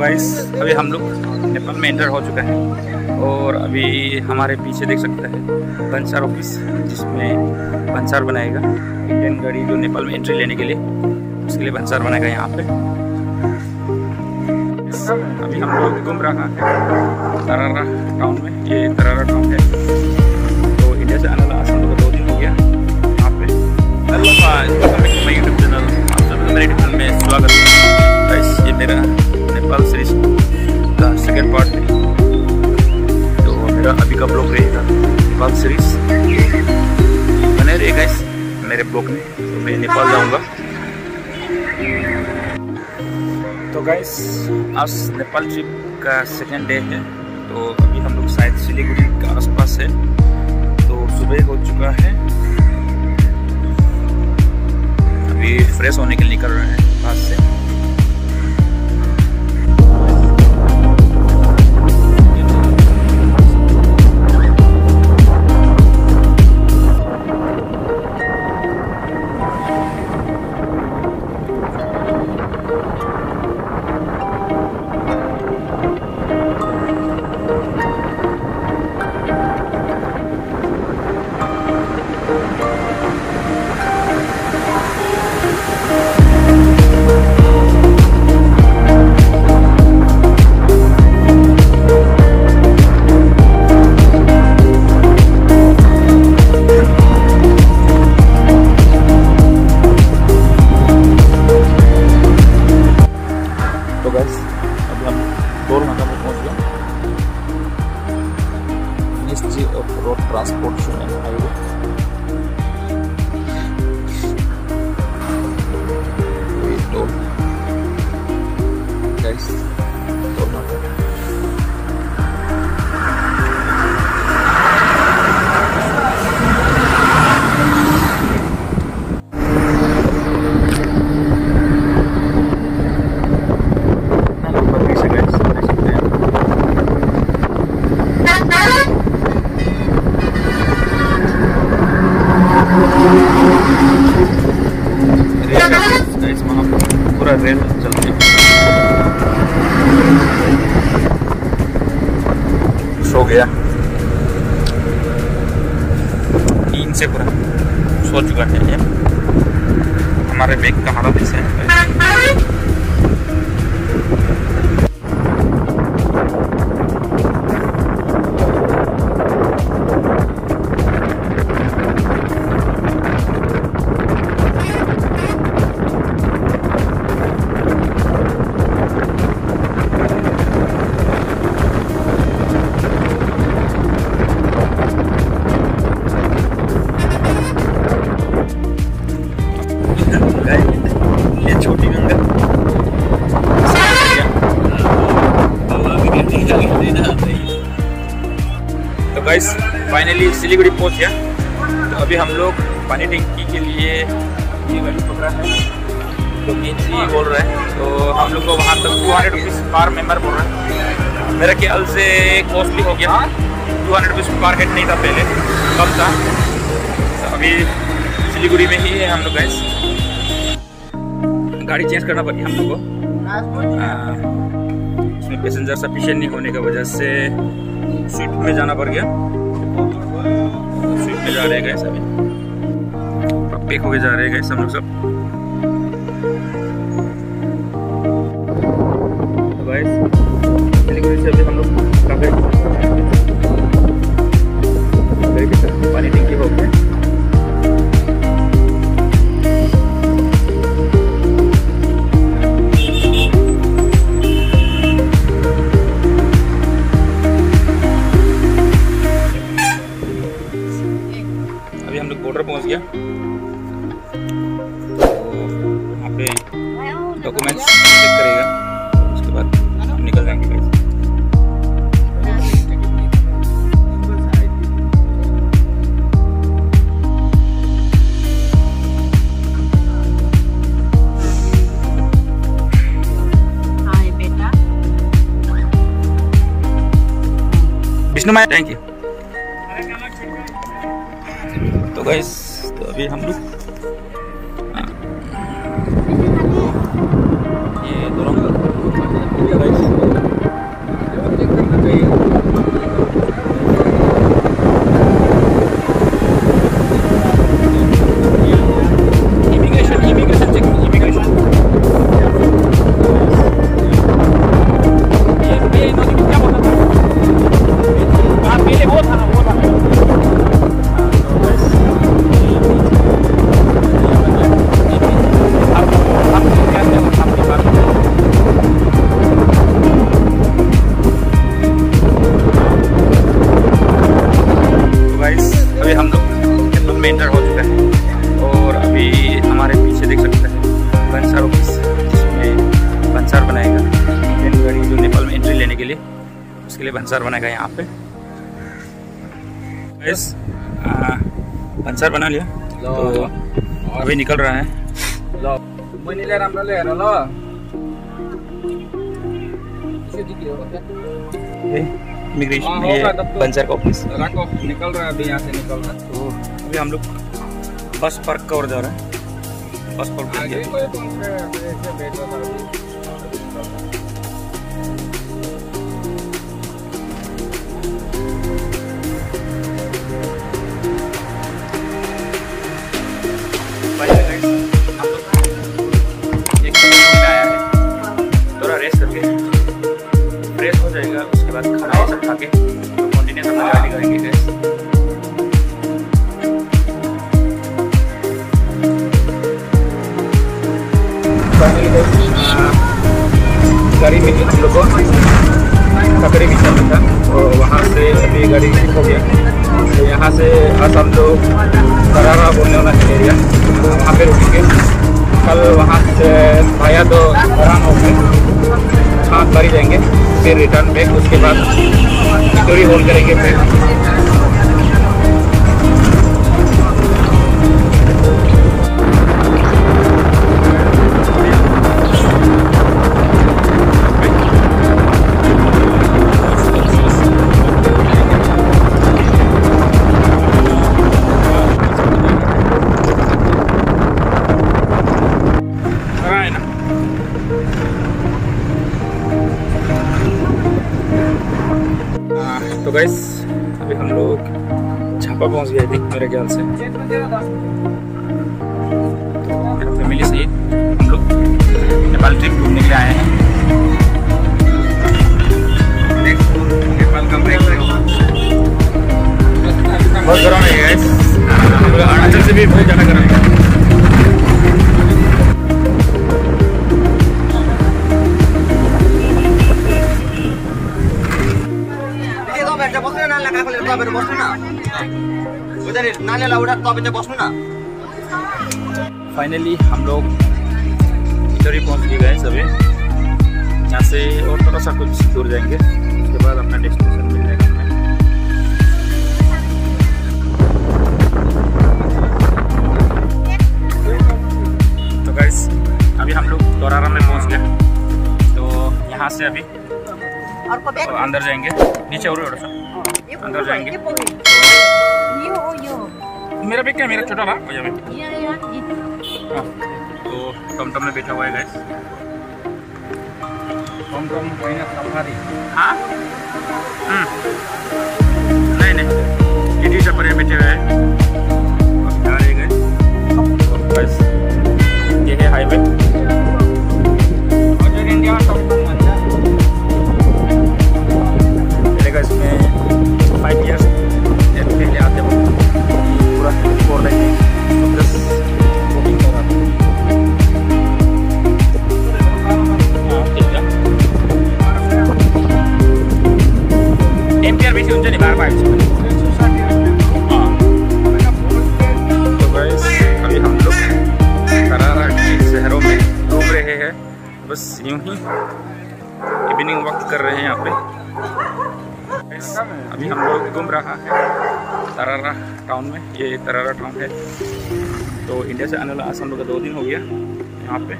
Guys अभी हम लोग नेपाल में एंटर हो चुका है और अभी हमारे पीछे देख सकते हैं बंसार ऑफ़िस जिसमें बंसार बनाएगा इंडियन गाड़ी जो नेपाल में एंट्री लेने के लिए। उसके लिए बंसार बनाएगा यहाँ पे। अभी हम लोग घूम रहा है तरारा टाउन में। ये तरारा टाउन है। तो इंडिया से आने वाला आसाम को दो दिन हो गया यहाँ पे। हेलो यूट्यूब चैनल यूट्यूब में स्वागत है। ये मेरा नेपाल सीरीज़ का सेकेंड पार्ट है तो मेरा अभी का ब्लॉग रहेगा नेपाल सीरीज़ बने रहिए गाइस मेरे ब्लॉग में तो मैं नेपाल जाऊँगा। तो गाइस आज नेपाल ट्रिप का सेकेंड डे है तो अभी हम लोग शायद सिलीगुड़ी के आसपास है। तो सुबह हो चुका है। अभी फ्रेश होने के लिए निकल रहे हैं पास से। गया। नींद से पूरा सो चुका है हमारे बैग का हालत ऐसे है फाइनली सिलीगुड़ी पहुँच गया। तो अभी हम लोग पानी टंकी के लिए ये गाड़ी पकड़ा है तो जी बोल रहे हैं। तो हम लोग को वहाँ तक two hundred rupees per member बोल रहे हैं। मेरे ख्याल से कॉस्टली हो गया। Two hundred rupees per head नहीं था पहले, कम था। तो अभी सिलीगुड़ी में ही है हम लोग गैस गाड़ी चेंज करना पड़ी हम लोग को। उसमें पैसेंजर सफिशिएंट नहीं होने की वजह से स्विफ्ट में जाना पड़ गया। जा रहे हैं गए सभी पैक होके जा रहे हैं गए हम लोग सब बॉर्डर पहुँच गया। तो पे डॉक्यूमेंट्स चेक करेगा। उसके बाद हम निकल जाएँगे Vishnu Maya thank you guys तो अभी हम लोग में एंटर हो चुके हैं। और अभी हमारे पीछे देख सकते हैं बंसार ऑफ़िस जिसमें बंसार बनाएगा। इंडियन गाड़ी जो नेपाल में एंट्री लेने के लिए उसके लिए बंसार बनाएगा यहाँ पे। गाइस बंसार बना लिया। तो अभी निकल रहा है। इमिग्रेशन हाँ, में होगा तो। बंसार का ऑफ़िस निकल रहा है अभी यहाँ से निकल रहा है। तो अभी हम लोग बस पार्क का ओर जा रहे हैं। बस पार्क है? थोड़ा रेस्ट करके। फ्रेश हो जाएगा उसके बाद खाना सब खा के। तो गाड़ी गाड़ी में हम लोग को ककड़ी बिछा था और वहाँ से अभी गाड़ी शिफ्ट हो गया तो यहाँ से हम लोग करारा बोलने वाला है एरिया वहाँ पे रुकेंगे कल वहाँ से भाया तो हैरान हो गए सात बारी जाएँगे। फिर रिटर्न बैक उसके बाद स्टोरी होल्ड करेंगे फिर तो गैस अभी हम लोग झापा पहुँच गए थे, मेरे ख्याल से। तो फैमिली सहित हम लोग नेपाल ट्रिप घूमने के लिए आए हैं। बहुत गर्म है गैस अरुणाचल से भी बहुत ज़्यादा गर्म है। ए तपाईँहरू चाहिँ बस्नु न नानीलाई काको लिएर तपाईँहरू बस्नु न उता नानीलाई उठा तपाईँ चाहिँ बस्नु न फाइनली हम लोग इधर ही पहुँच गए सभी यहाँ से और थोड़ा सा कुछ दूर जाएँगे। उसके बाद अपना डेस्टिनेशन मिल जाएगा हमें। तो गाइस अभी हम लोग दोरारा में पहुँच गए। तो यहाँ से अभी अंदर जाएँगे। नीचे और थोड़ा सा। अंदर जाएँगे। यो पुग्यो। यो हो। मेरा भी मेरा छोटा था भैया में तो टमटम में बैठा हुआ है गाइस टम टम सफारी। हाँ? हम्म। नहीं नहीं। ये टीचर पर बैठे हुए हैं। अभी जा रहे गए बस ये है हाईवे एमपिआर बेसी हुन्छ नि पाएपछि हाँ तो गाइस हैं। बस यूँ ही इवनिंग वक्त कर रहे हैं यहाँ पे। अभी हम लोग घूम रहा है तरारा टाउन में। ये तरारा टाउन है। तो इंडिया से आने वाला आज हम लोग का दो दिन हो गया यहाँ पे।